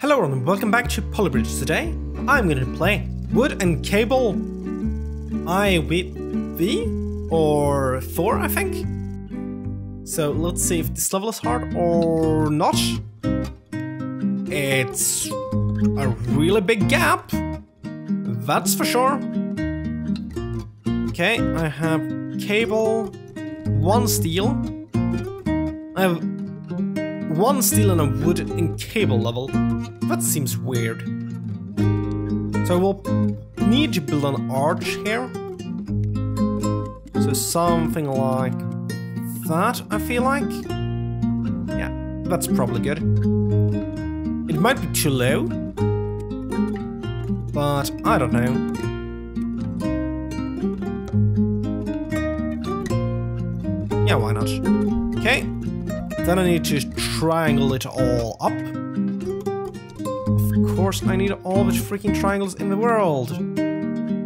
Hello and welcome back to Poly Bridge. Today, I'm going to play Wood and Cable I with V or 4, I think. So let's see if this level is hard or not. It's a really big gap, that's for sure. Okay, I have cable, one steel. I have one steel and a wood in cable level. That seems weird. So we'll need to build an arch here. So something like that, I feel like. Yeah, that's probably good. It might be too low. But I don't know. Yeah, why not? Okay. Then I need to triangle it all up. Of course, I need all the freaking triangles in the world.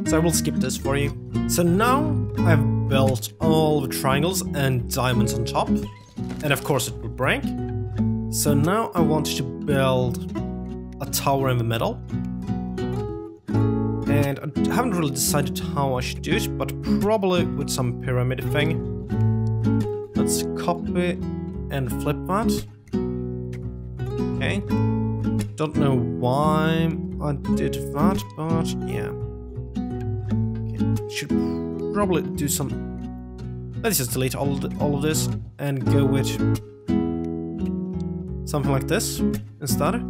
So I will skip this for you. So now I've built all the triangles and diamonds on top. And of course it would break. So now I want to build a tower in the middle. And I haven't really decided how I should do it, but probably with some pyramid thing. Let's copy and flip that. Okay. Don't know why I did that, but yeah. Okay. Should probably do some... Let's just delete all, the, all of this and go with something like this instead.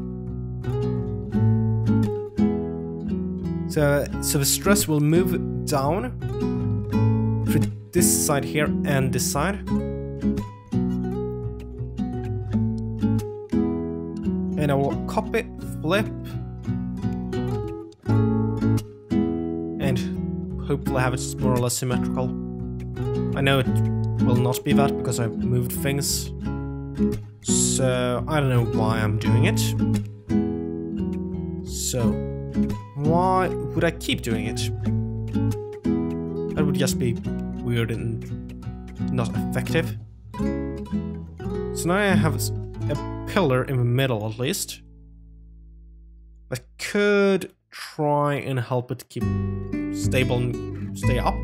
So, so the stress will move down through this side here and this side. And I will copy, flip, and hopefully have it more or less symmetrical. I know it will not be that because I've moved things, so I don't know why I'm doing it. So, why would I keep doing it? That would just be weird and not effective. So now I have a pillar in the middle at least. I could try and help it keep stable and stay up.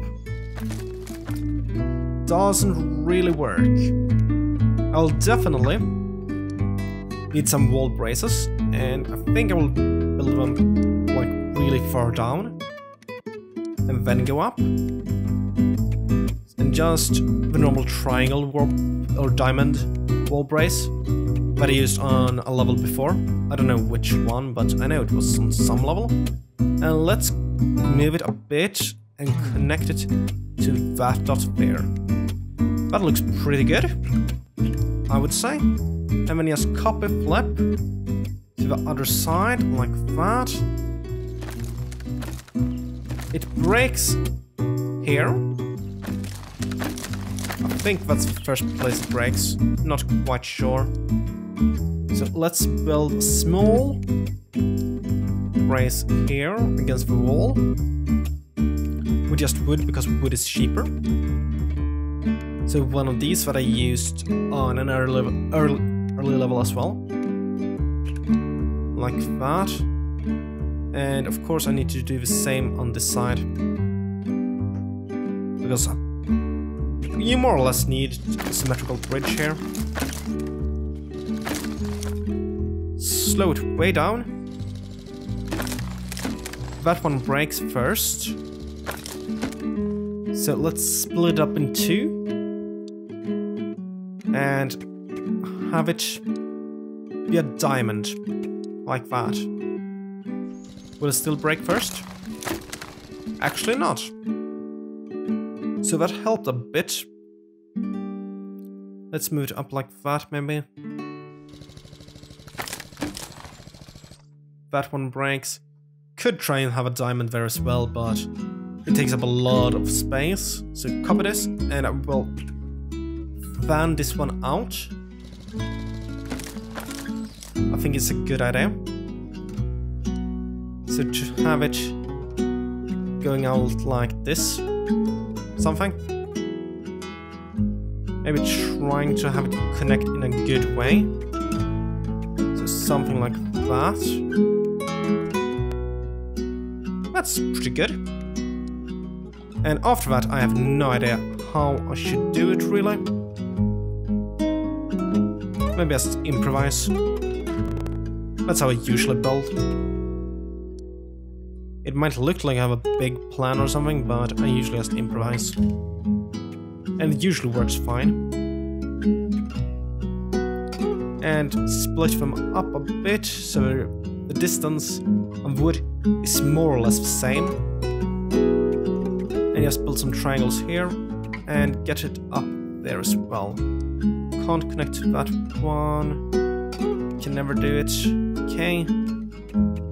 Doesn't really work. I'll definitely need some wall braces, and I think I will build them like really far down and then go up. And just the normal triangle or diamond wall brace that I used on a level before. I don't know which one, but I know it was on some level. And let's move it a bit and connect it to that dot there. That looks pretty good, I would say. And then just copy flip to the other side, like that. It breaks here. I think that's the first place it breaks, not quite sure. So let's build a small brace here against the wall. We just wood, because wood is cheaper. So one of these that I used on an early level, early, early level as well. Like that. And of course I need to do the same on this side. Because you more or less need a symmetrical bridge here. Slow it way down. That one breaks first. So let's split it up in two. And have it be a diamond. Like that. Will it still break first? Actually not. So that helped a bit. Let's move it up like that maybe. That one breaks. Could try and have a diamond there as well, but it takes up a lot of space. So copy this, and I will fan this one out. I think it's a good idea. So to have it going out like this, something. Maybe trying to have it connect in a good way. So something like that. That's pretty good. And after that, I have no idea how I should do it, really. Maybe just improvise. That's how I usually build. It might look like I have a big plan or something, but I usually just improvise. And it usually works fine. And split them up a bit, so the distance of wood is more or less the same. And just build some triangles here, and get it up there as well. Can't connect to that one. Can never do it. Okay.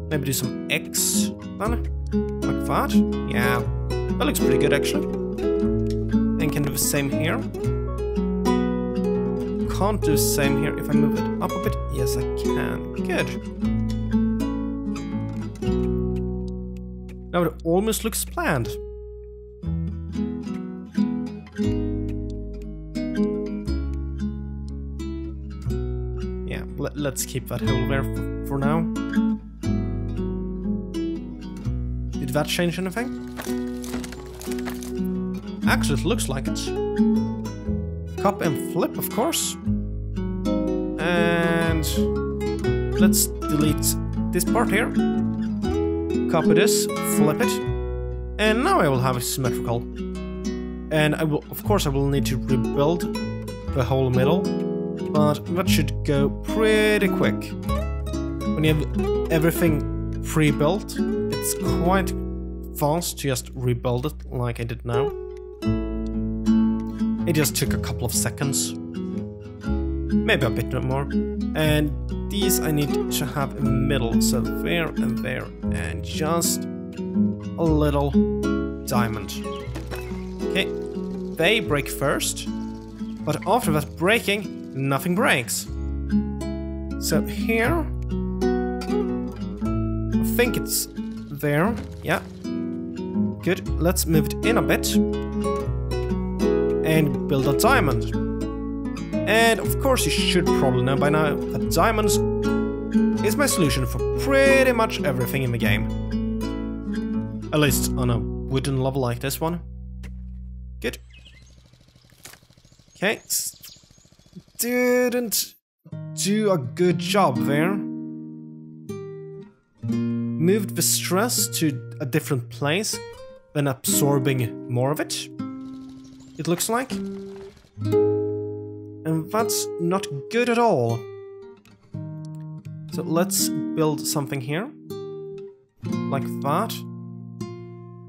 Maybe do some X then. Like that. Yeah. That looks pretty good actually. And can do the same here. Can't do the same here if I move it up a bit. Yes, I can. Good. Now it almost looks planned. Yeah, let, us keep that hole there for, now. Did that change anything? Actually, it looks like it. Cop and flip, of course. And let's delete this part here. Copy this, flip it. And now I will have a symmetrical. And I will, of course, I will need to rebuild the whole middle but that should go pretty quick. When you have everything pre-built, it's quite fast to just rebuild it like I did now. It just took a couple of seconds. Maybe a bit more. And these I need to have in the middle, so there and there, and just a little diamond. Okay, they break first, but after that breaking, nothing breaks. So here, I think it's there. Yeah. Good. Let's move it in a bit. And build a diamond. And of course you should probably know by now that diamonds is my solution for pretty much everything in the game. At least on a wooden level like this one. Good. Okay, didn't do a good job there. Moved the stress to a different place, then absorbing more of it. It looks like. And that's not good at all. So let's build something here. Like that.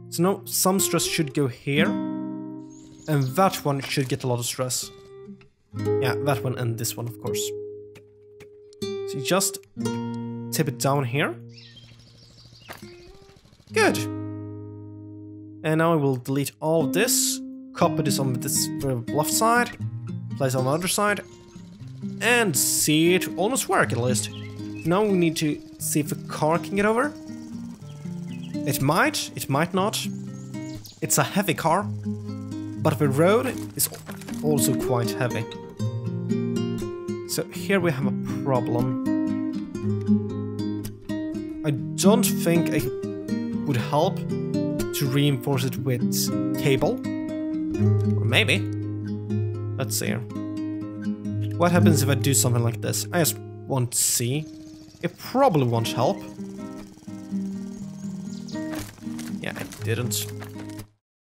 So now some stress should go here. And that one should get a lot of stress. Yeah, that one and this one, of course. So you just tip it down here. Good. And now I will delete all this, copy this on this left side, place on the other side, and see it almost work at least. Now we need to see if the car can get over. It might, it might not. It's a heavy car, but the road is also quite heavy. So here we have a problem. I don't think it would help to reinforce it with cable. Or maybe. Let's see. What happens if I do something like this? I just want to see. It probably won't help. Yeah, it didn't.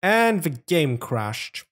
And the game crashed.